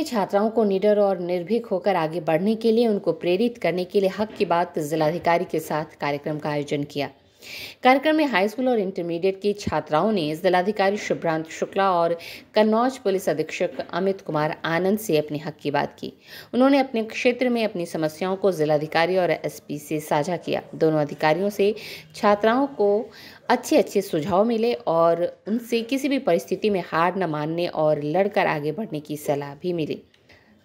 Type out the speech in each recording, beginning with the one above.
में छात्राओं को निडर और निर्भीक होकर आगे बढ़ने के लिए, उनको प्रेरित करने के लिए हक की बात जिलाधिकारी के साथ कार्यक्रम का आयोजन किया। कार्यक्रम में हाई स्कूल और इंटरमीडिएट की छात्राओं ने जिलाधिकारी शुभ्रांत शुक्ला और कन्नौज पुलिस अधीक्षक अमित कुमार आनंद से अपने हक की बात की। उन्होंने अपने क्षेत्र में अपनी समस्याओं को जिलाधिकारी और एसपी से साझा किया। दोनों अधिकारियों से छात्राओं को अच्छे अच्छे सुझाव मिले और उनसे किसी भी परिस्थिति में हार न मानने और लड़कर आगे बढ़ने की सलाह भी मिली।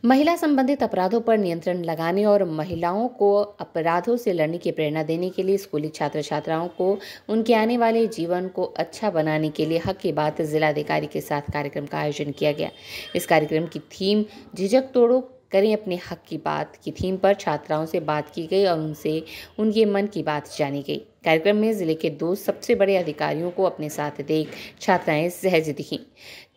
महिला संबंधित अपराधों पर नियंत्रण लगाने और महिलाओं को अपराधों से लड़ने की प्रेरणा देने के लिए स्कूली छात्र छात्राओं को उनके आने वाले जीवन को अच्छा बनाने के लिए हक की बात जिलाधिकारी के साथ कार्यक्रम का आयोजन किया गया। इस कार्यक्रम की थीम झिझक तोड़ो करें। अपने हक की बात की थीम पर छात्राओं से बात की गई और उनसे, उनके मन की बात जानी गई। कार्यक्रम में ज़िले के दो सबसे बड़े अधिकारियों को अपने साथ देख छात्राएँ सहज दिखीं।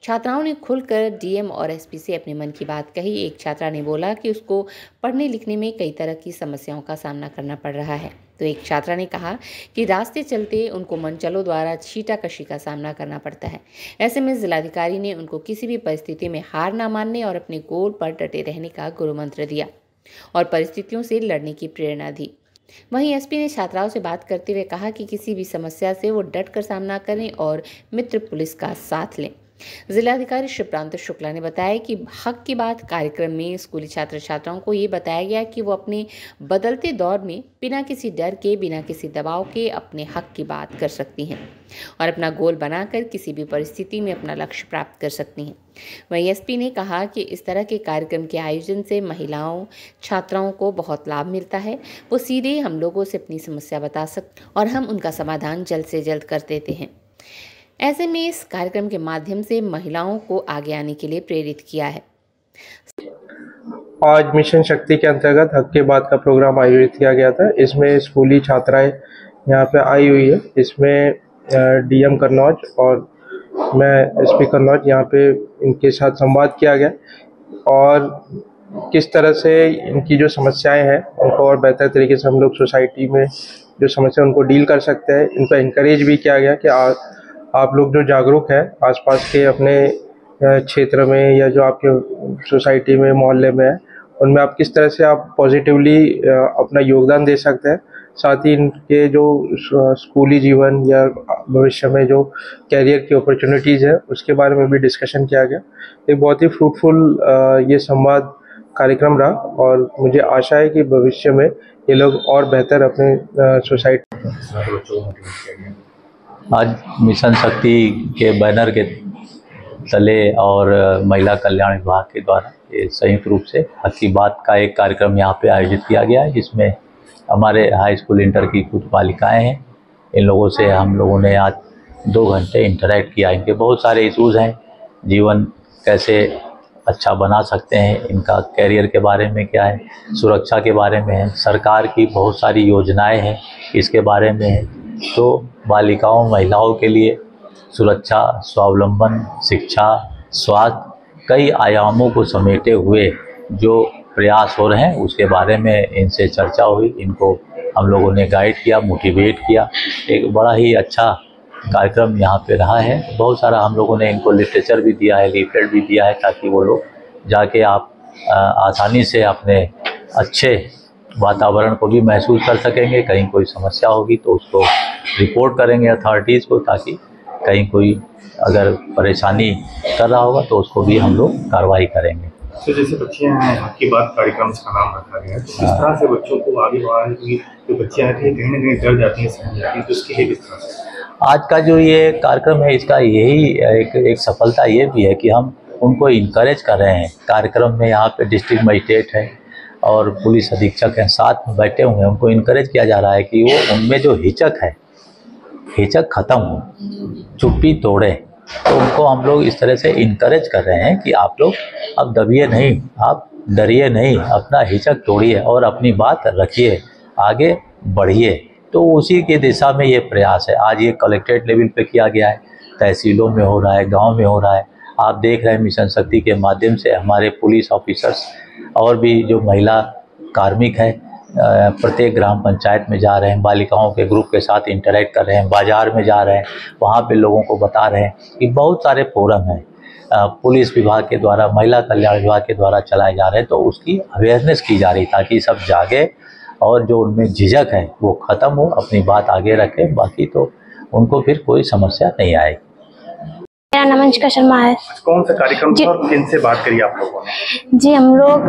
छात्राओं ने खुलकर डीएम और एसपी से अपने मन की बात कही। एक छात्रा ने बोला कि उसको पढ़ने लिखने में कई तरह की समस्याओं का सामना करना पड़ रहा है। तो एक छात्रा ने कहा कि रास्ते चलते उनको मनचलों द्वारा छीटाकशी का सामना करना पड़ता है। ऐसे में जिलाधिकारी ने उनको किसी भी परिस्थिति में हार ना मानने और अपने गोल पर डटे रहने का गुरु मंत्र दिया और परिस्थितियों से लड़ने की प्रेरणा दी। वहीं एसपी ने छात्राओं से बात करते हुए कहा कि किसी भी समस्या से वो डट कर सामना करें और मित्र पुलिस का साथ लें। जिलाधिकारी शिवप्रांत शुक्ला ने बताया कि हक की बात कार्यक्रम में स्कूली छात्र छात्राओं को ये बताया गया कि वो अपने बदलते दौर में बिना किसी डर के, बिना किसी दबाव के अपने हक की बात कर सकती हैं और अपना गोल बनाकर किसी भी परिस्थिति में अपना लक्ष्य प्राप्त कर सकती हैं। वहीं एसपी ने कहा कि इस तरह के कार्यक्रम के आयोजन से महिलाओं, छात्राओं को बहुत लाभ मिलता है। वो सीधे हम लोगों से अपनी समस्या बता सकते और हम उनका समाधान जल्द से जल्द कर देते हैं। ऐसे में इस कार्यक्रम के माध्यम से महिलाओं को आगे आने के लिए प्रेरित किया है। आज मिशन शक्ति के अंतर्गत हक के बाद का प्रोग्राम आयोजित किया गया था। इसमें स्कूली छात्राएँ यहाँ पे आई हुई है। इसमें डीएम कन्नौज और मैं, एसपी कन्नौज यहाँ पे इनके साथ संवाद किया गया। और किस तरह से इनकी जो समस्याएँ हैं, उनको और बेहतर तरीके से हम लोग सोसाइटी में जो समस्या उनको डील कर सकते हैं, इनको इंकरेज भी किया गया कि आप लोग जो जागरूक है आसपास के अपने क्षेत्र में या जो आपके सोसाइटी में, मोहल्ले में है, उनमें आप किस तरह से आप पॉजिटिवली अपना योगदान दे सकते हैं? साथ ही इनके जो स्कूली जीवन या भविष्य में जो कैरियर की अपॉर्चुनिटीज़ है, उसके बारे में भी डिस्कशन किया गया। एक बहुत ही फ्रूटफुल ये संवाद कार्यक्रम रहा और मुझे आशा है कि भविष्य में ये लोग और बेहतर अपने सोसाइटी आज मिशन शक्ति के बैनर के तले और महिला कल्याण विभाग के द्वारा ये संयुक्त रूप से हक बात का एक कार्यक्रम यहाँ पे आयोजित किया गया है, जिसमें हमारे हाई स्कूल इंटर की कुछ बालिकाएँ हैं। इन लोगों से हम लोगों ने आज दो घंटे इंटरेक्ट किया। इनके बहुत सारे इशूज़ हैं, जीवन कैसे अच्छा बना सकते हैं, इनका कैरियर के बारे में क्या है, सुरक्षा के बारे में है, सरकार की बहुत सारी योजनाएँ हैं, इसके बारे में है। तो बालिकाओं, महिलाओं के लिए सुरक्षा, स्वावलंबन, शिक्षा, स्वास्थ्य, कई आयामों को समेटे हुए जो प्रयास हो रहे हैं, उसके बारे में इनसे चर्चा हुई, इनको हम लोगों ने गाइड किया मोटिवेट किया। एक बड़ा ही अच्छा कार्यक्रम यहाँ पे रहा है। बहुत सारा हम लोगों ने इनको लिटरेचर भी दिया है लीफलेट भी दिया है ताकि वो लोग जाके आप आसानी से अपने अच्छे वातावरण को भी महसूस कर सकेंगे कहीं कोई समस्या होगी तो उसको रिपोर्ट करेंगे अथॉरिटीज़ को ताकि कहीं कोई अगर परेशानी कर रहा होगा तो उसको भी हम लोग कार्रवाई करेंगे। तो जैसे बच्चे हैं आपकी बात कार्यक्रम का नाम रखा गया है तो किस तरह से बच्चों को आगे बढ़ाने की जो बच्चे आते हैं कहीं ना कहीं डर जाती हैं समझ जाती हैं तो उसके लिए किस तरह से? आज का जो ये कार्यक्रम है इसका यही एक एक सफलता ये भी है कि हम उनको इनक्रेज कर रहे हैं। कार्यक्रम में यहाँ पे डिस्ट्रिक्ट मजिस्ट्रेट है और पुलिस अधीक्षक हैं, साथ में बैठे हुए हैं, उनको इनक्रेज किया जा रहा है कि वो उनमें जो हिचक है, हिचक ख़त्म हो, चुप्पी तोड़े। तो उनको हम लोग इस तरह से इनक्रेज कर रहे हैं कि आप लोग अब दबिए नहीं, आप डरिए नहीं, अपना हिचक तोड़िए और अपनी बात रखिए, आगे बढ़िए। तो उसी की दिशा में ये प्रयास है। आज ये कलेक्ट्रेट लेवल पे किया गया है, तहसीलों में हो रहा है, गाँव में हो रहा है। आप देख रहे हैं मिशन शक्ति के माध्यम से हमारे पुलिस ऑफिसर्स और भी जो महिला कार्मिक हैं प्रत्येक ग्राम पंचायत में जा रहे हैं, बालिकाओं के ग्रुप के साथ इंटरेक्ट कर रहे हैं, बाज़ार में जा रहे हैं, वहाँ पे लोगों को बता रहे हैं कि बहुत सारे फोरम हैं। पुलिस विभाग के द्वारा, महिला कल्याण विभाग के द्वारा चलाए जा रहे हैं तो उसकी अवेयरनेस की जा रही ताकि सब जागे और जो उनमें झिझक है, वो ख़त्म हो, अपनी बात आगे रखें, बाकी तो उनको फिर कोई समस्या नहीं आएगी। मेरा नाम अंशिका शर्मा है। कौन सा कार्यक्रम जिनसे था और किन से बात करिए आप लोगों ने? जी हम लोग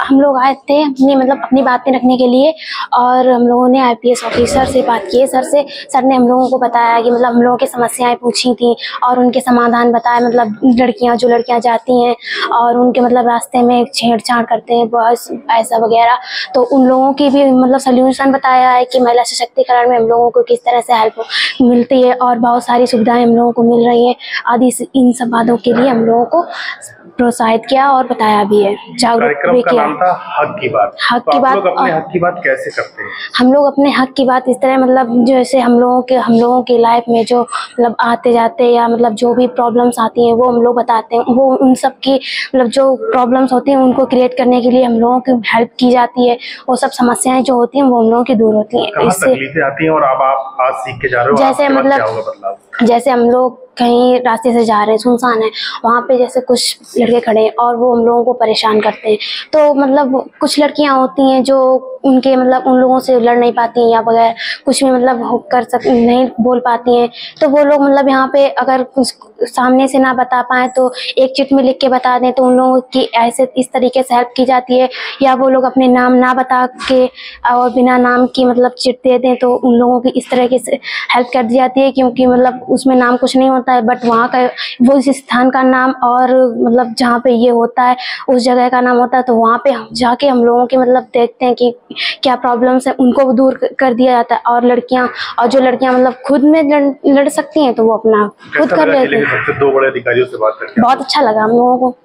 हम लोग आए थे अपनी मतलब अपनी बातें रखने के लिए और हम लोगों ने आईपीएस ऑफिसर से बात की। है सर से सर ने हम लोगों को बताया कि मतलब हम लोगों की समस्याएँ पूछी थी और उनके समाधान बताए। मतलब लड़कियाँ जो लड़कियाँ जाती हैं और उनके मतलब रास्ते में छेड़छाड़ करते हैं बस ऐसा वगैरह तो उन लोगों की भी मतलब सोल्यूशन बताया है कि महिला सशक्तिकरण में हम लोगों को किस तरह से हेल्प मिलती है और बहुत सारी सुविधाएँ हम लोगों को मिल रही हैं। आदि इन सब बातों के लिए हम लोगों को प्रोत्साहित किया और बताया भी है। जागरूक भी किया था हक की बात। हक तो की बात लोग अपने हक की बात कैसे करते हैं? हम लोग अपने हक की बात इस तरह मतलब जैसे हम लोगों के हम लोगों की लाइफ में जो मतलब आते जाते या मतलब जो भी प्रॉब्लम्स आती हैं वो हम लोग बताते हैं। वो उन सब की मतलब जो प्रॉब्लम्स होती हैं उनको क्रिएट करने के लिए हम लोगों की हेल्प की जाती है। वो सब समस्याएँ जो होती हैं वो हम लोगों की दूर होती हैं। इससे आती हैं और अब आप आज सीख के जा रहे हो जैसे मतलब- जैसे हम लोग कहीं रास्ते से जा रहे हैं, सुनसान है, वहाँ पे जैसे कुछ लड़के खड़े हैं और वो हम लोगों को परेशान करते हैं। तो मतलब कुछ लड़कियाँ होती हैं जो उनके मतलब उन लोगों से लड़ नहीं पाती हैं या बगैर कुछ भी मतलब कर सक नहीं बोल पाती हैं। तो वो लोग मतलब यहाँ पे अगर कुछ सामने से ना बता पाए तो एक चिट में लिख के बता दें तो उन लोगों की ऐसे इस तरीके से हेल्प की जाती है या वो लोग अपने नाम ना बता के और बिना नाम की मतलब चिट दे दें तो उन लोगों की इस तरीके से हेल्प कर दी जाती है क्योंकि मतलब उसमें नाम कुछ नहीं होता है। बट वहाँ का वो इस स्थान का नाम और मतलब जहाँ पे ये होता है, उस जगह का नाम होता है तो वहाँ पे जाके हम लोगों के मतलब देखते हैं कि क्या प्रॉब्लम्स है उनको दूर कर दिया जाता है। और लड़कियाँ और जो लड़कियाँ मतलब खुद में लड़, लड़ सकती हैं तो वो अपना खुद कर लेते हैं। दो बड़े अधिकारियों से बात बहुत अच्छा लगा हम लोगों को।